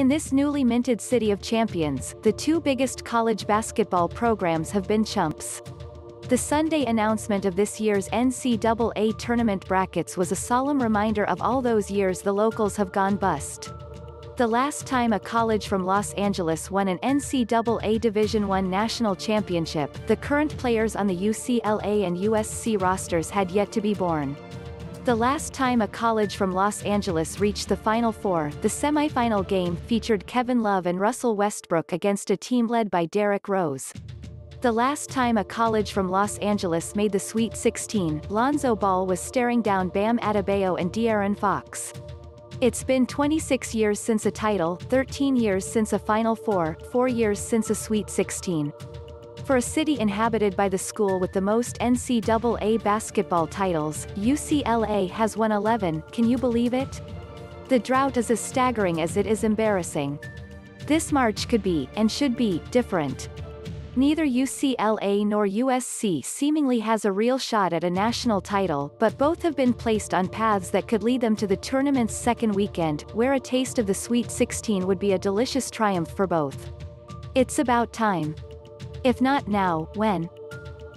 In this newly minted city of champions, the two biggest college basketball programs have been chumps. The Sunday announcement of this year's NCAA tournament brackets was a solemn reminder of all those years the locals have gone bust. The last time a college from Los Angeles won an NCAA Division I national championship, the current players on the UCLA and USC rosters had yet to be born. The last time a college from Los Angeles reached the Final Four, the semifinal game featured Kevin Love and Russell Westbrook against a team led by Derrick Rose. The last time a college from Los Angeles made the Sweet 16, Lonzo Ball was staring down Bam Adebayo and De'Aaron Fox. It's been 26 years since a title, 13 years since a Final Four, 4 years since a Sweet 16. For a city inhabited by the school with the most NCAA basketball titles, UCLA has won 11, can you believe it? The drought is as staggering as it is embarrassing. This March could be, and should be, different. Neither UCLA nor USC seemingly has a real shot at a national title, but both have been placed on paths that could lead them to the tournament's second weekend, where a taste of the Sweet 16 would be a delicious triumph for both. It's about time. If not now, when?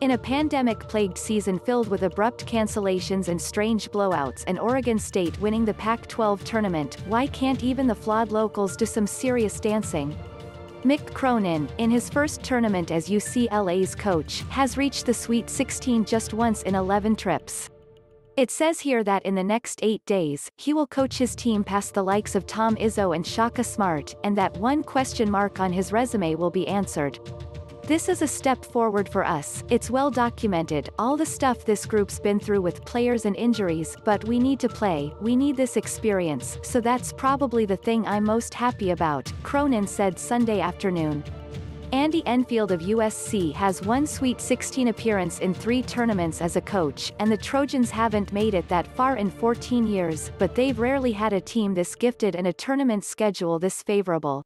In a pandemic-plagued season filled with abrupt cancellations and strange blowouts and Oregon State winning the Pac-12 tournament, why can't even the flawed locals do some serious dancing? Mick Cronin, in his first tournament as UCLA's coach, has reached the Sweet 16 just once in 11 trips. It says here that in the next eight days, he will coach his team past the likes of Tom Izzo and Shaka Smart, and that one question mark on his resume will be answered. This is a step forward for us, it's well documented, all the stuff this group's been through with players and injuries, but we need to play, we need this experience, so that's probably the thing I'm most happy about, Cronin said Sunday afternoon. Andy Enfield of USC has one Sweet 16 appearance in three tournaments as a coach, and the Trojans haven't made it that far in 14 years, but they've rarely had a team this gifted and a tournament schedule this favorable.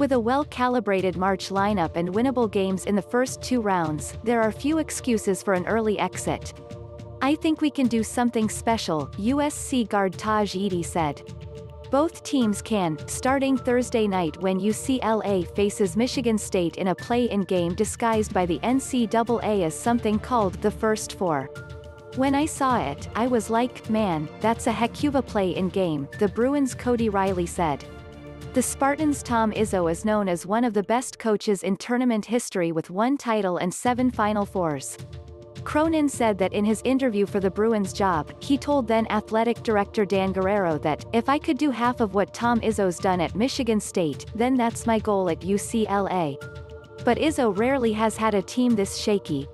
With a well-calibrated March lineup and winnable games in the first two rounds, there are few excuses for an early exit. I think we can do something special, USC guard Tahj Eaddy said. Both teams can, starting Thursday night when UCLA faces Michigan State in a play-in game disguised by the NCAA as something called the First Four. When I saw it, I was like, man, that's a heck of a play-in game, the Bruins' Cody Riley said. The Spartans' Tom Izzo is known as one of the best coaches in tournament history with one title and seven Final Fours. Cronin said that in his interview for the Bruins job, he told then athletic director Dan Guerrero that, if I could do half of what Tom Izzo's done at Michigan State, then that's my goal at UCLA. But Izzo rarely has had a team this shaky.